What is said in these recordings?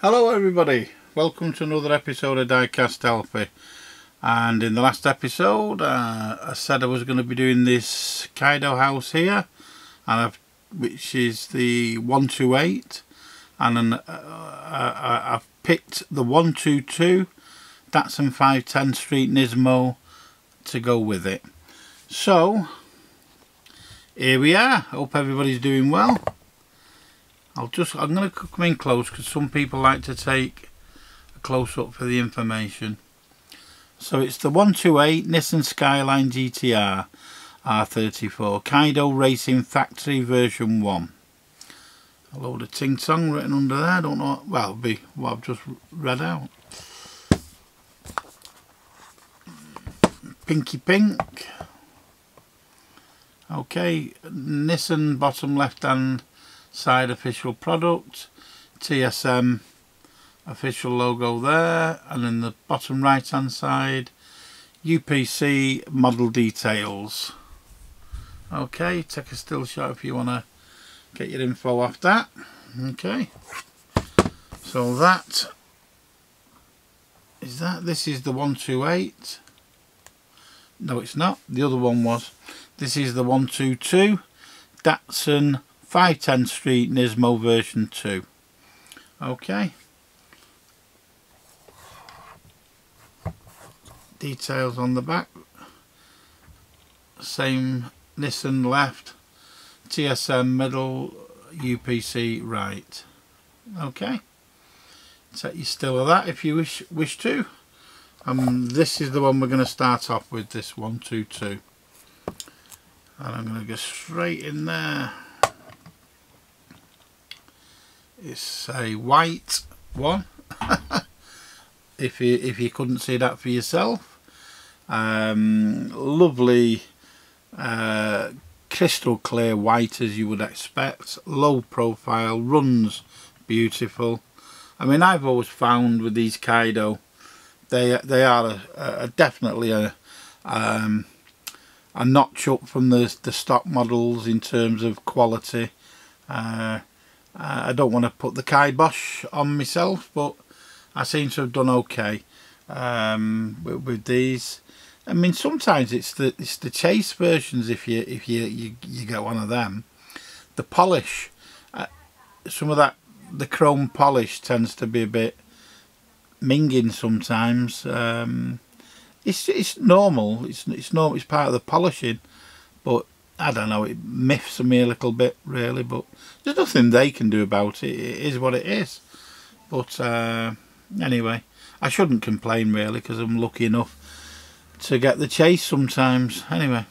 Hello everybody, welcome to another episode of Diecast Alfie and in the last episode uh, I said I was going to be doing this Kaido house here and I've, which is the 128 and an, uh, I, I've picked the 122 Datsun 510 Street Nismo to go with it. So here we are, hope everybody's doing well. I'll just, I'm going to come in close because some people like to take a close up for the information. So it's the 128 Nissan Skyline GTR R34 Kaido Racing Factory version 1. A load of ting song written under there, I don't know, what, well, be what I've just read out. Pinky Pink. Okay, Nissan bottom left hand side official product, TSM official logo there and in the bottom right hand side UPC model details. Okay take a still shot if you want to get your info off that. Okay. So that is that this is the 128 no it's not. The other one was this is the 122 Datsun 510 Street Nismo version 2 okay. Details on the back. Same Nissan left. TSM middle UPC right. Okay. Set you still of that if you wish wish to. Um, this is the one we're going to start off with this 122 and I'm going to go straight in there it's a white one. If you if you couldn't see that for yourself. Um, lovely uh, crystal clear white as you would expect. Low profile runs beautiful. I mean I've always found with these Kaido they they are a, a definitely a um, a notch up from the, the stock models in terms of quality. Uh, I don't want to put the kibosh on myself but I seem to have done okay um, with, with, these. I mean, sometimes it's the it's the chase versions. If you if you you, you get one of them, the polish, uh, some of that the chrome polish tends to be a bit minging sometimes. Um, it's it's normal. It's it's normal. It's part of the polishing, but I don't know. It miffs me a little bit, really. But there's nothing they can do about it. It is what it is. But uh, anyway, I shouldn't complain really because I'm lucky enough to get the chase sometimes. Anyway,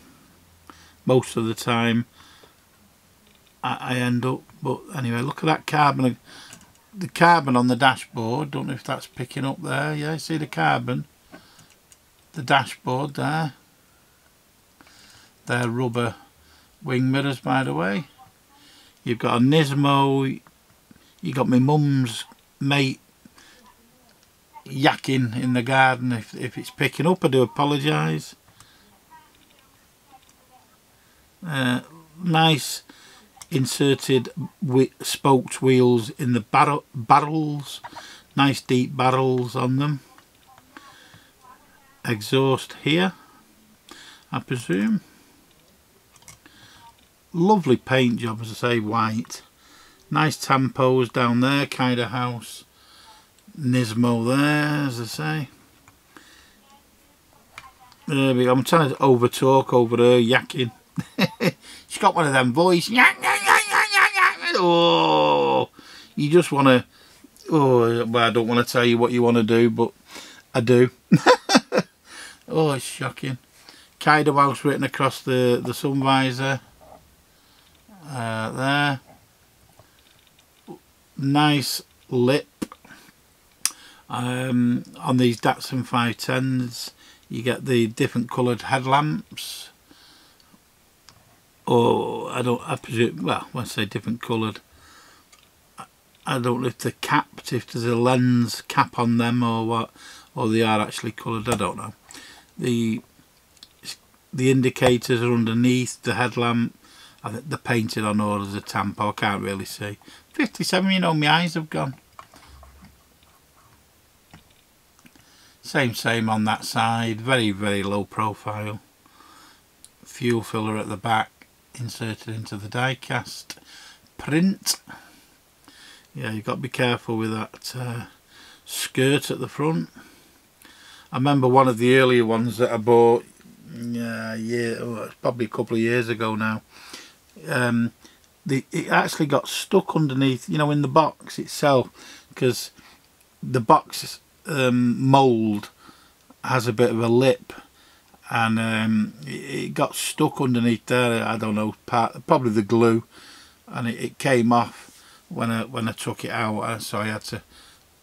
most of the time I, I end up, but anyway, look at that carbon. The carbon on the dashboard, don't know if that's picking up there. Yeah, see the carbon. The dashboard there. They're rubber wing mirrors, by the way. You've got a Nismo. You got my mum's mate yakking in the garden if, if it's picking up I do apologise uh, nice inserted spoked wheels in the bar barrels nice deep barrels on them exhaust here I presume lovely paint job as I say white nice tampos down there Kaido House Nismo there, as I say. There we go. I'm trying to over talk over her yakking. She's got one of them voice. Oh, you just want to. Oh, well, I don't want to tell you what you want to do, but I do. oh, it's shocking. Kaido House written across the, the sun visor. Uh, there. Nice lip. Um, on these Datsun 510s you get the different coloured headlamps. Or I don't I presume well when I say different coloured I don't know if they're capped if there's a lens cap on them or what or they are actually coloured I don't know. The the indicators are underneath the headlamp I think they're painted on or as a tampo I can't really see. 57 you know my eyes have gone. Same same on that side very very low profile. Fuel filler at the back inserted into the die cast print. Yeah you've got to be careful with that uh, skirt at the front. I remember one of the earlier ones that I bought yeah yeah oh, probably a couple of years ago now um, the, it actually got stuck underneath you know in the box itself because the box um, mould has a bit of a lip and um, it, got stuck underneath there I don't know part probably the glue and it, it, came off when I when I took it out so I had to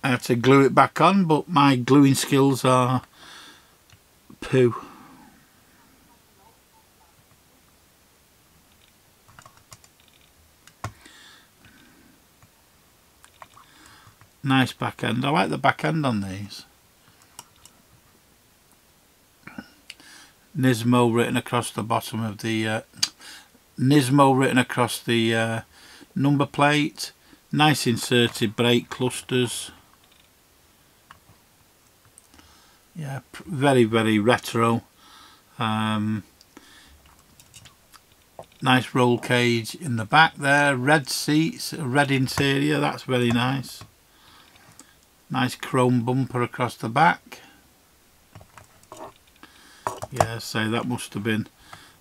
I had to glue it back on but my gluing skills are poo nice back end I like the back end on these. Nismo written across the bottom of the uh, Nismo written across the uh, number plate. Nice inserted brake clusters. Yeah very very retro. Um, nice roll cage in the back there. Red seats red interior. That's very nice nice chrome bumper across the back. Yeah so that must have been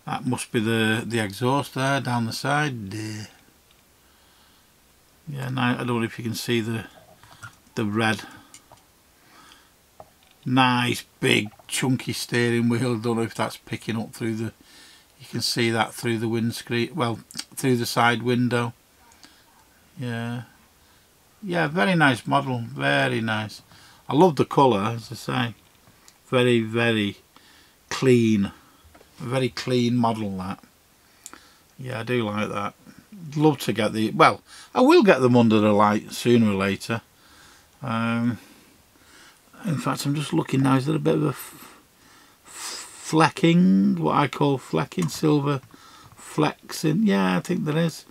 that must be the the exhaust there down the side. Yeah now I don't know if you can see the the red. Nice big chunky steering wheel. Don't know if that's picking up through the you can see that through the windscreen well through the side window. Yeah yeah very nice model very nice. I love the colour as I say. Very very clean. Very clean model that. Yeah I do like that. Love to get the well I will get them under the light sooner or later. Um, in fact I'm just looking now is there a bit of a flecking what I call flecking silver flexing? Yeah I think there is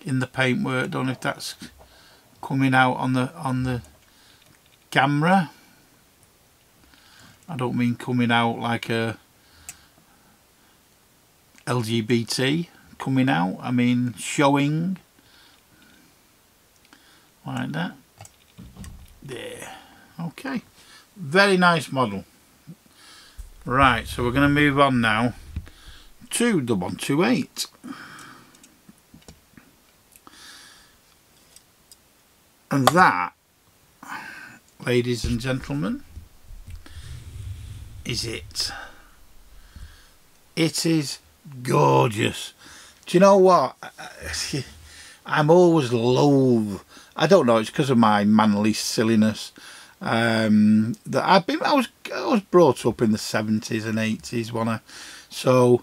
in the paintwork don't know if that's coming out on the on the camera. I don't mean coming out like a LGBT coming out. I mean showing. Like that. There. Okay. Very nice model. Right so we're going to move on now to the 128 and that ladies and gentlemen is it it is gorgeous. Do you know what? I'm always loath. I don't know. It's because of my manly silliness. Um, that I've been. I was. I was brought up in the seventies and eighties. I, so,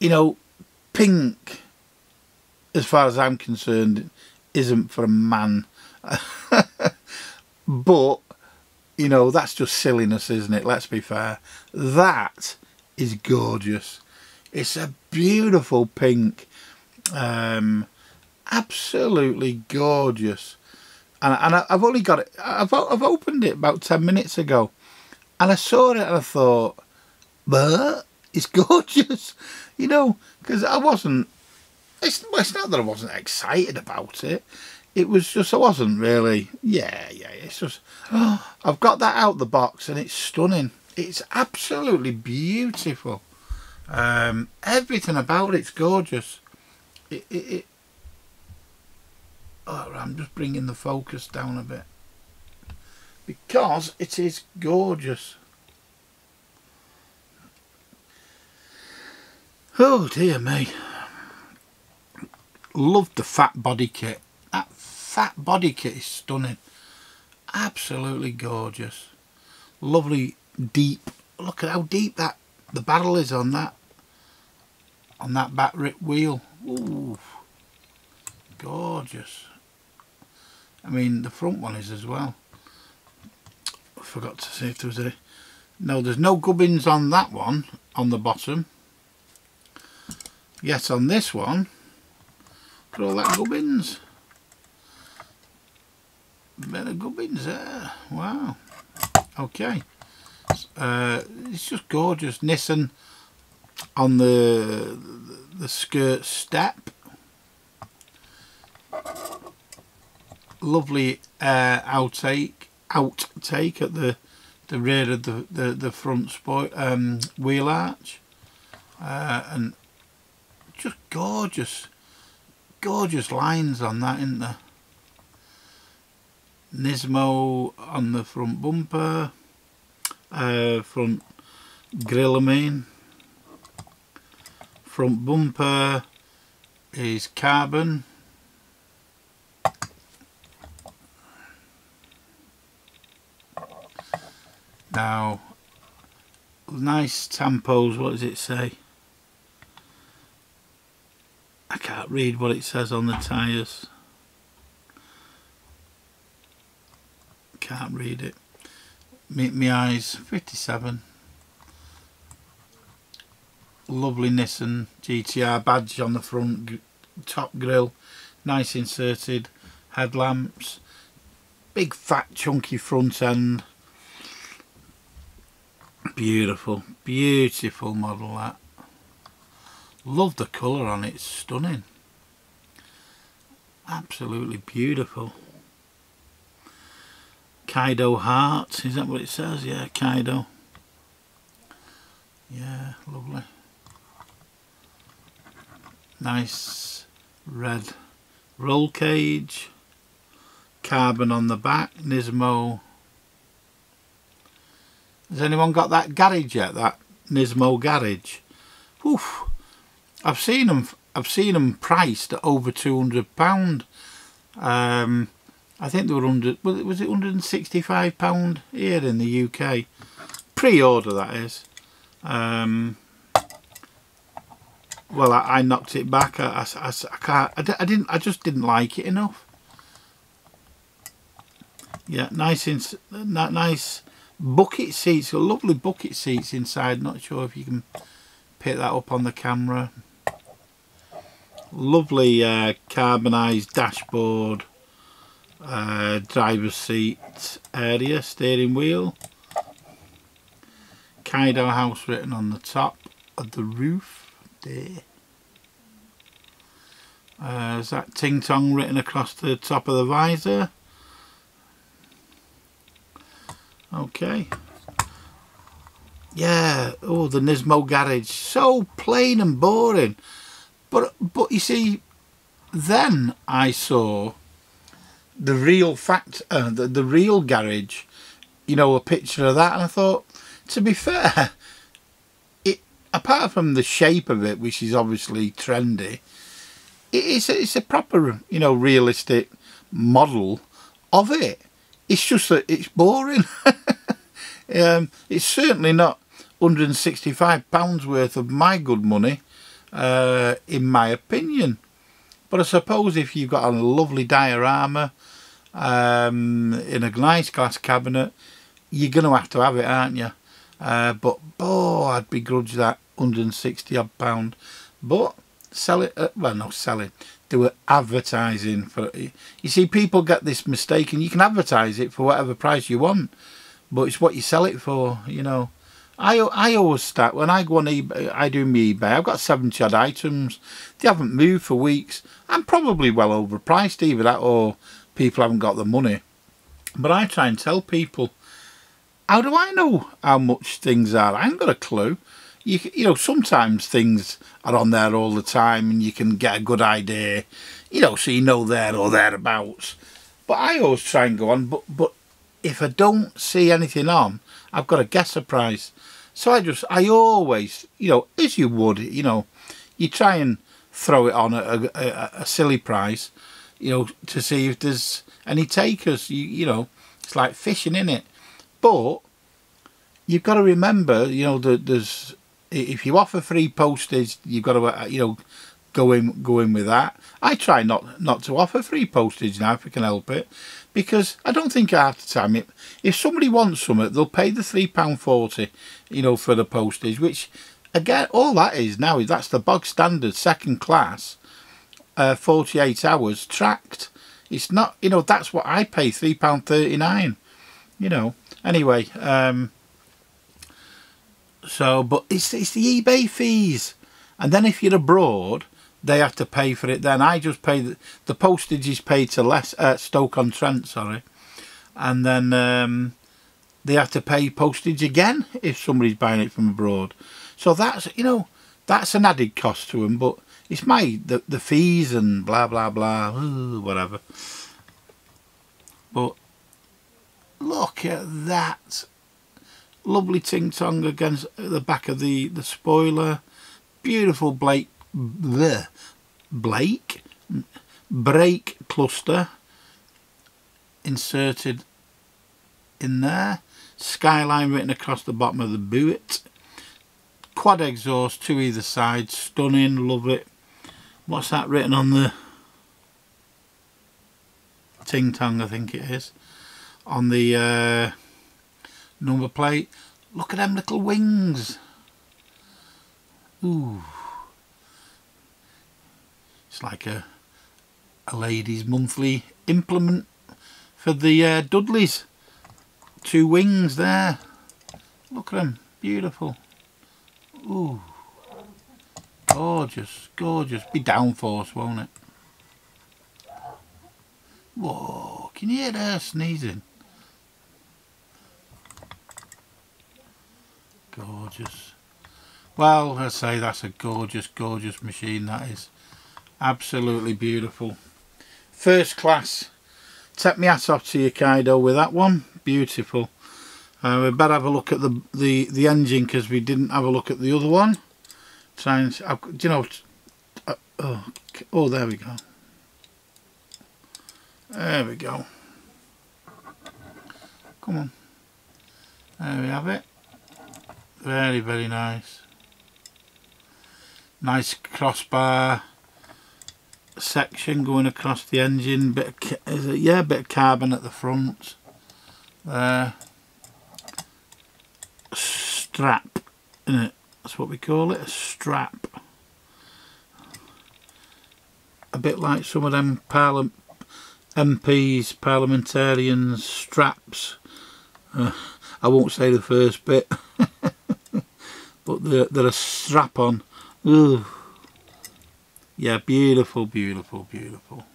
you know, pink. As far as I'm concerned, isn't for a man. but you know that's just silliness, isn't it? Let's be fair. That is gorgeous. It's a beautiful pink. Um, absolutely gorgeous. And, and I, have only got it, I've, I've opened it about 10 minutes ago. And I saw it and I thought, but it's gorgeous. You know, because I wasn't, it's, well, it's not that I wasn't excited about it. It was just, I wasn't really, yeah, yeah, it's just, oh, I've got that out the box and it's stunning. It's absolutely beautiful. Um, everything about it's gorgeous. It, it, it, oh, I'm just bringing the focus down a bit because it is gorgeous. Oh dear me. Love the fat body kit. That body kit is stunning. Absolutely gorgeous. Lovely deep. Look at how deep that the barrel is on that on that back rip wheel. Ooh, gorgeous. I mean, the front one is as well. I forgot to see if there was a... No, there's no gubbins on that one, on the bottom. Yes, on this one, look at all that gubbins. Of gubbins there. Wow. Okay. uh, it's just gorgeous Nissan on the the skirt step lovely uh, outtake outtake at the the rear of the the, the front spoil, um, wheel arch uh, and just gorgeous gorgeous lines on that isn't there Nismo on the front bumper uh, front grille main front bumper is carbon. Now nice tampos what does it say? I can't read what it says on the tyres can't read it Meet me eyes 57 lovely Nissan GTR badge on the front top grille nice inserted headlamps big fat chunky front end. Beautiful beautiful model that. Love the colour on it stunning. Absolutely beautiful Kaido heart, is that what it says? Yeah, Kaido. Yeah, lovely. Nice red roll cage. Carbon on the back, Nismo. Has anyone got that garage yet? That Nismo garage? Oof. I've seen them. I've seen them priced at over two hundred pound. Um, I think they were under, was it £165 here in the UK? Pre-order that is. Um, well, I, I, knocked it back. I, I, I can't, I, I, didn't, I just didn't like it enough. Yeah, nice, in, nice bucket seats, lovely bucket seats inside. Not sure if you can pick that up on the camera. Lovely uh, carbonised dashboard uh, driver's seat area, steering wheel, Kaido house written on the top of the roof there. Uh, is that Ting Tong written across the top of the visor? Okay. Yeah, oh the Nismo garage, so plain and boring. But but you see, then I saw the real fact, uh, the, the real garage, you know, a picture of that, and I thought, to be fair, it apart from the shape of it, which is obviously trendy, it's a, it's a proper, you know, realistic model of it. It's just that it's boring. um, it's certainly not 165 pounds worth of my good money, uh, in my opinion. But I suppose if you've got a lovely diorama um, in a nice glass cabinet, you're going to have to have it, aren't you? Uh, but, oh, I'd begrudge that 160 odd pound. But sell it, uh, well, no, sell it. Do it advertising for You see, people get this mistake, and you can advertise it for whatever price you want, but it's what you sell it for, you know. I, I always start, when I go on eBay, I do my eBay, I've got 70 odd items. They haven't moved for weeks. I'm probably well overpriced, either that or people haven't got the money. But I try and tell people, how do I know how much things are? I ain't got a clue. You, you know, sometimes things are on there all the time and you can get a good idea, you know, so you know there or thereabouts. But I always try and go on, but, but if I don't see anything on, I've got to guess a price. So I just, I always, you know, as you would, you know, you try and throw it on at a, a, a silly price, you know, to see if there's any takers. You, you know, it's like fishing in it. But you've got to remember, you know, that there's if you offer free postage, you've got to, uh, you know, go in go in with that. I try not not to offer free postage now if I can help it, because I don't think half the time it, if somebody wants something, they'll pay the three pound forty, you know, for the postage. Which again, all that is now is that's the bog standard second class, uh, forty eight hours tracked. It's not, you know, that's what I pay three pound thirty nine. You know. Anyway, um, So, but it's, it's the eBay fees. And then if you're abroad, they have to pay for it then. I just pay, the, the postage is paid to less, uh, Stoke-on-Trent, sorry. And then um, they have to pay postage again if somebody's buying it from abroad. So that's, you know, that's an added cost to them, but it's my, the, the fees and blah, blah, blah, whatever. But look at that lovely ting tong against the back of the the spoiler. Beautiful Blake the Blake brake cluster inserted in there. Skyline written across the bottom of the boot quad exhaust to either side stunning love it what's that written on the ting tong I think it is on the uh, number plate. Look at them little wings. Ooh. It's like a, a lady's monthly implement for the uh, Dudleys. Two wings there. Look at them. Beautiful. Ooh. Gorgeous. Gorgeous. Be downforce, won't it? Whoa. Can you hear her sneezing? gorgeous well I say that's a gorgeous gorgeous machine that is absolutely beautiful first class take my hat off to you Kaido with that one beautiful uh, we better have a look at the the the engine because we didn't have a look at the other one try and uh, do you know uh, oh, oh there we go there we go come on there we have it very, very nice. Nice crossbar section going across the engine. Bit of, is it? Yeah, a bit of carbon at the front. There. Strap, isn't it? That's what we call it, a strap. A bit like some of them parliament MPs, parliamentarians, straps. Uh, I won't say the first bit. but they're, they're a strap on Ooh. yeah beautiful beautiful beautiful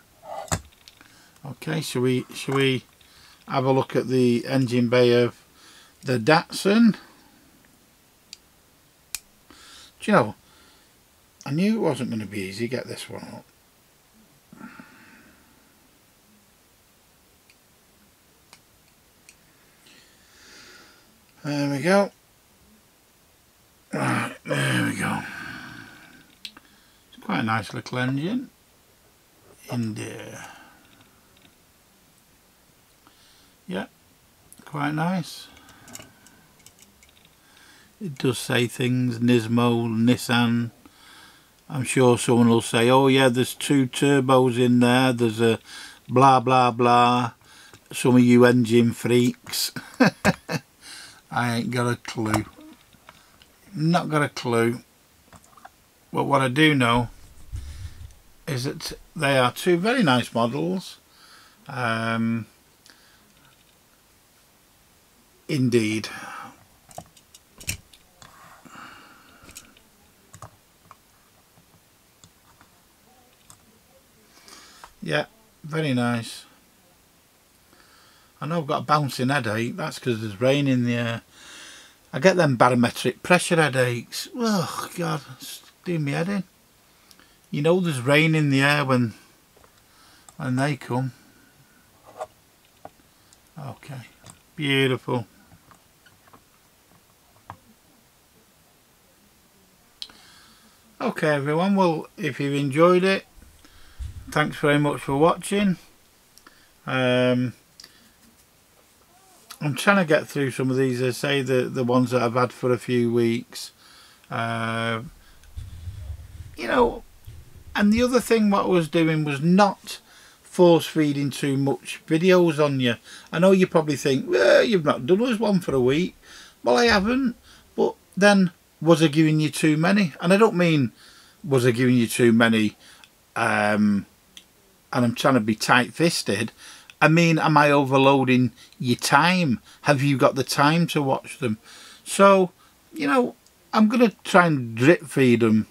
okay shall we shall we have a look at the engine bay of the Datsun do you know I knew it wasn't going to be easy get this one up there we go Right, there we go. It's quite a nice little engine in there. Yeah, quite nice. It does say things, Nismo, Nissan. I'm sure someone will say, oh yeah, there's two turbos in there, there's a blah blah blah. Some of you engine freaks. I ain't got a clue not got a clue but what I do know is that they are two very nice models um, indeed yeah very nice I know I've got a bouncing headache that's because there's rain in the air I get them barometric pressure headaches. Oh God, it's doing me head in. You know there's rain in the air when when they come. Okay, beautiful. Okay everyone, well if you've enjoyed it, thanks very much for watching. Um, I'm trying to get through some of these. I say the the ones that I've had for a few weeks. Uh, you know, and the other thing what I was doing was not force feeding too much videos on you. I know you probably think, well, you've not done us one for a week. Well, I haven't. But then, was I giving you too many? And I don't mean, was I giving you too many, um, and I'm trying to be tight-fisted. I mean, am I overloading your time? Have you got the time to watch them? So, you know, I'm going to try and drip feed them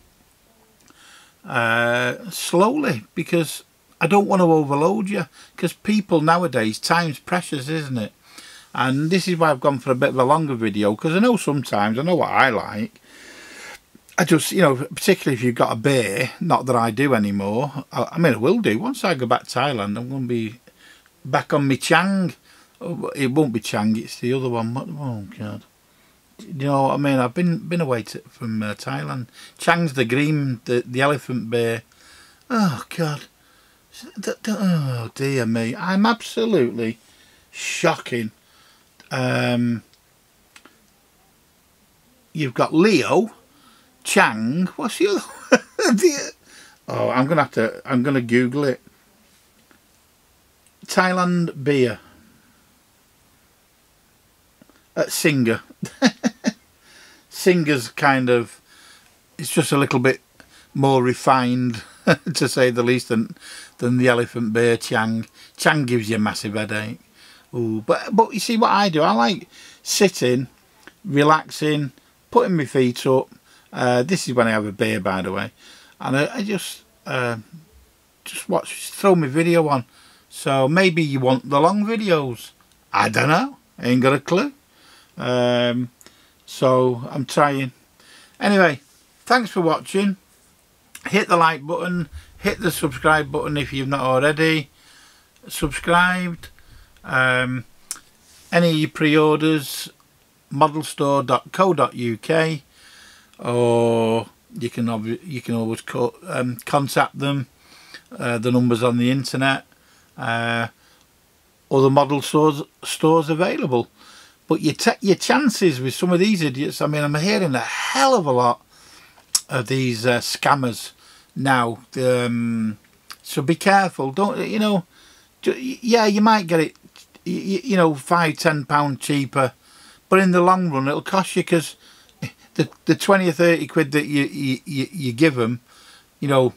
uh, slowly because I don't want to overload you because people nowadays, time's precious, isn't it? And this is why I've gone for a bit of a longer video because I know sometimes, I know what I like. I just, you know, particularly if you've got a bear, not that I do anymore. I, I mean, I will do. Once I go back to Thailand, I'm going to be back on my Chang. Oh, it won't be Chang, it's the other one. Oh, God. You know what I mean? I've been been away to, from uh, Thailand. Chang's the green, the, the elephant bear. Oh, God. Oh, dear me. I'm absolutely shocking. Um, you've got Leo, Chang. What's the other? oh, I'm gonna have to. I'm gonna Google it. Thailand beer. At uh, Singha. Singha's kind of. It's just a little bit more refined, to say the least, than than the elephant bear Chang. Chang gives you a massive headache. Ooh, but but you see what I do? I like sitting, relaxing, putting my feet up. Uh, this is when I have a beer, by the way, and I, I just uh, just watch, throw my video on. So maybe you want the long videos. I don't know. I ain't got a clue. Um, so I'm trying. Anyway, thanks for watching. Hit the like button. Hit the subscribe button if you've not already subscribed. Um, any pre-orders, modelstore.co.uk or you can you can always um, contact them. Uh, the numbers on the internet. Uh, other model stores stores available. But your your chances with some of these idiots. I mean, I'm hearing a hell of a lot of these uh, scammers now. Um, so be careful. Don't you know? Yeah, you might get it you, you know, five, ten pound cheaper. But in the long run, it'll cost you because the the twenty or thirty quid that you you, you give them, you know,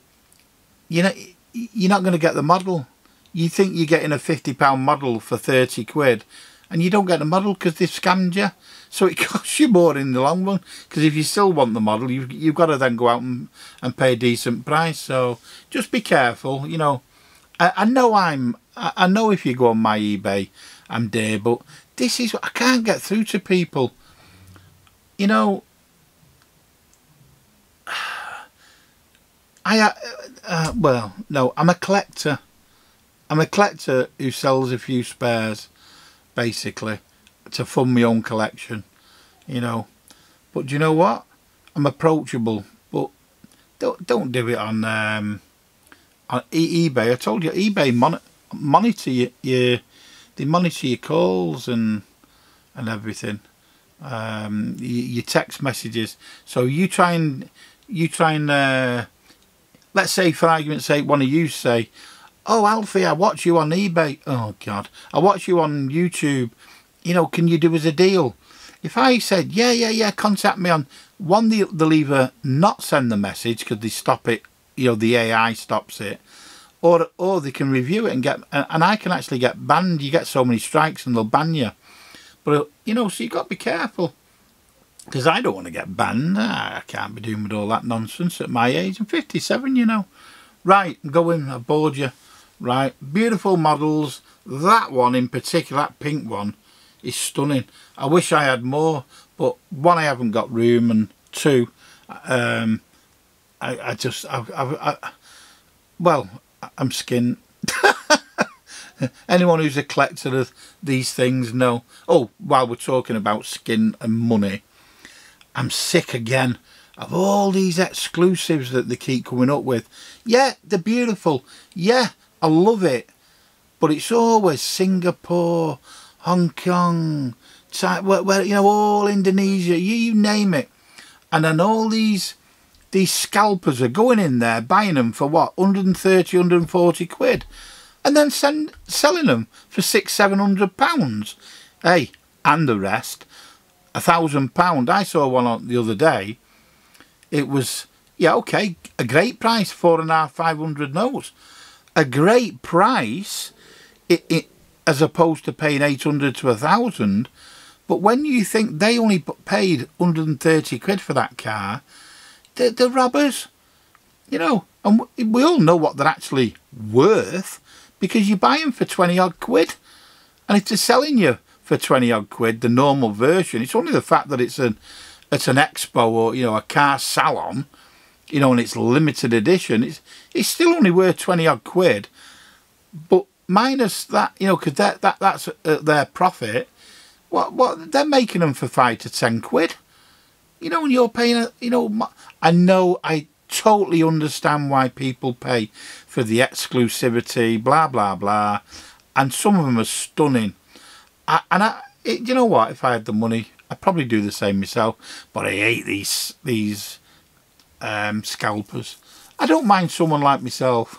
you know, you're not going to get the model. You think you're getting a fifty pound model for thirty quid, and you don't get the model because they've scammed you. So it costs you more in the long run. Because if you still want the model, you've you've got to then go out and and pay a decent price. So just be careful. You know, I, I know I'm I, I know if you go on my eBay, I'm there, but this is what I can't get through to people. You know, I, uh, uh, well, no, I'm a collector. I'm a collector who sells a few spares, basically, to fund my own collection, you know. But do you know what? I'm approachable, but don't don't do it on um, on e eBay. I told you, eBay mon monitor your, your they monitor your calls and and everything um, your text messages so you try and you try and uh, let's say for argument's sake one of you say oh Alfie I watch you on eBay. Oh god. I watch you on YouTube. You know can you do us a deal? If I said yeah yeah yeah contact me on one they'll either not send the message because they stop it you know the AI stops it or or they can review it and get and I can actually get banned. You get so many strikes and they'll ban you. But you know, so you've got to be careful because I don't want to get banned. I can't be doing with all that nonsense at my age. I'm 57, you know. Right, I'm going. I bored you. Right, beautiful models. That one in particular, that pink one, is stunning. I wish I had more, but one, I haven't got room, and two, um, I, I just, I, I, I well, I'm skin. Anyone who's a collector of these things know. Oh, while we're talking about skin and money, I'm sick again of all these exclusives that they keep coming up with. Yeah, they're beautiful. Yeah, I love it. But it's always Singapore, Hong Kong, where, where you know, all Indonesia, you, you name it. And then all these these scalpers are going in there buying them for what 130 140 quid and then send, selling them for six seven hundred pounds hey and the rest a thousand pound i saw one on the other day it was yeah okay a great price four and a half five hundred notes a great price it, it as opposed to paying 800 to a thousand But when you think they only paid 130 quid for that car, they're, they're robbers. You know, and we all know what they're actually worth because you buy them for 20 odd quid. And if they're selling you for 20 odd quid, the normal version, it's only the fact that it's an, it's an expo or, you know, a car salon, you know, and it's limited edition, it's, it's still only worth 20 odd quid. But minus that, you know, because that, that, that's uh, their profit, what, what, they're making them for five to 10 quid. You know, and you're paying, you know, I know, I totally understand why people pay for the exclusivity, blah, blah, blah. And some of them are stunning. I, and I, it, you know what, if I had the money, I'd probably do the same myself. But I hate these, these um, scalpers. I don't mind someone like myself,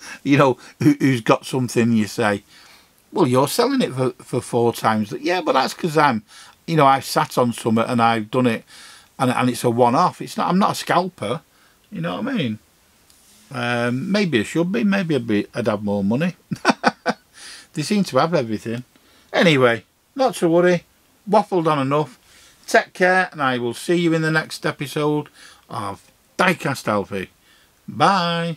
you know, who, has got something you say, well, you're selling it for, for four times. Yeah, but that's because I'm, you know, I've sat on something and I've done it and, and it's a one-off. It's not, I'm not a scalper. You know what I mean? Um, maybe I should be. Maybe I'd, be, I'd have more money. they seem to have everything. Anyway, not to worry. Waffled on enough. Take care, and I will see you in the next episode of Diecast Alfie. Bye.